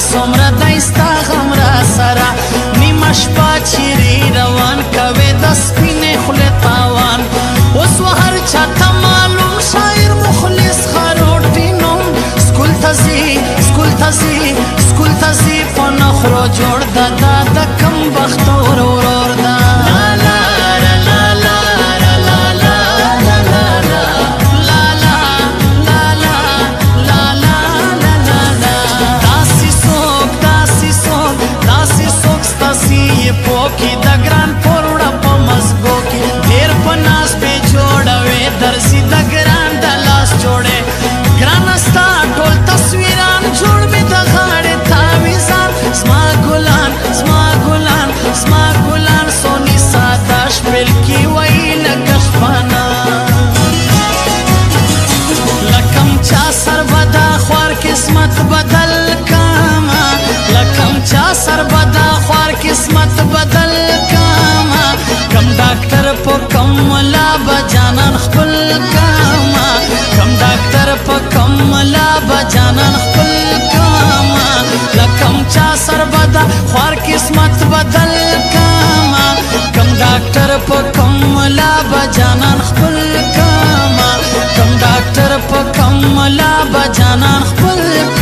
سمره دایستا غم را سره نیمه شپه چیرې روان کوې د سپینې خولې تاوان اوس و هر چا ته معلوم شاعر مخلص خروټي نوم سکول ته ځي سکول ته ځي سکول ته ځي په نخرو جوړ خوار قسمت بدل کاما کم ډاکټر په کم ملا بجانان خپل کاما کم ډاکټر په کم ملا بجانان خپل کاما لکم چا سر بدا خوار قسمت بدل کاما کم ډاکټر په کم ملا بجانان خپل کاما کم ډاکټر په کم ملا بجانان خپل کاما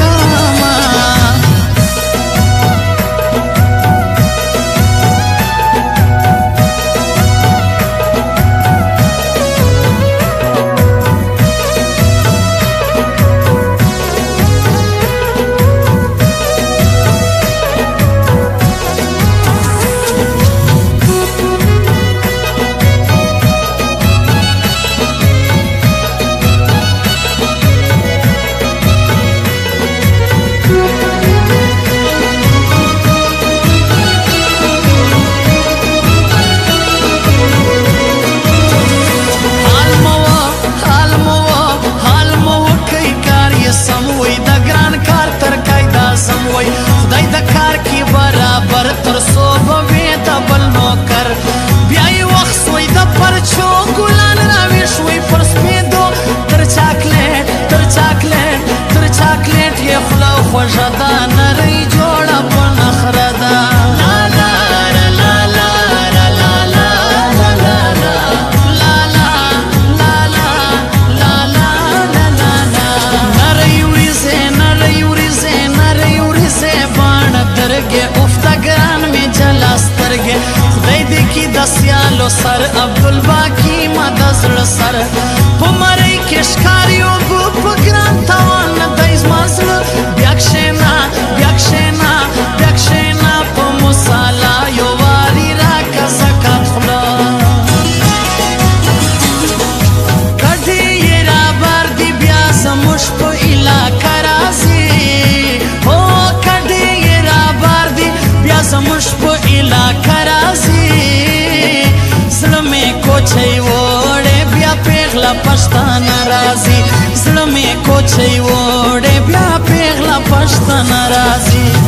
خوږه دا نری جوړه په نخره ده خدای دې کې د سیالو سر عبدالباقي ما د زړه سر په مرۍ کې ښکاري او ګو په ګران توان پیغلا پښتان راځي زلمې کوچي وړې بیا پیغلا پښتان راځي